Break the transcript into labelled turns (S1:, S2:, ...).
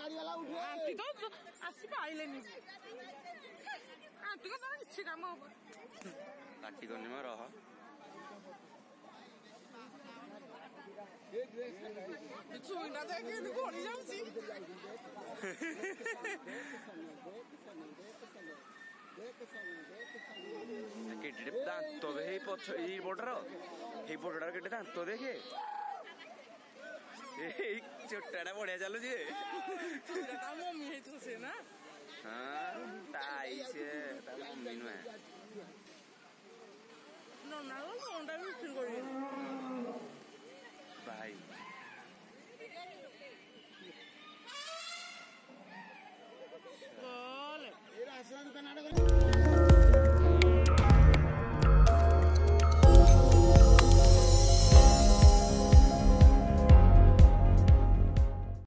S1: গাড়িওয়ালা উঠে আন্টি তো আসি পাইলেনি আন্টিকে তো ইচ্ছে কাম হব
S2: আন্টি তো নিমা রহ
S1: চুইটা দেখে ঘড়ি যাচ্ছি
S2: কেটে দাঁত তবে এই পছ কেটে দাঁত দেখে චුට්ටට පොඩ
S1: චල්ලජ මිතුසෙන
S2: තායිෂ මිනුව
S1: නොනව මොඩ විටකො බයි ඕල ඒ අසරන්ත නඩගල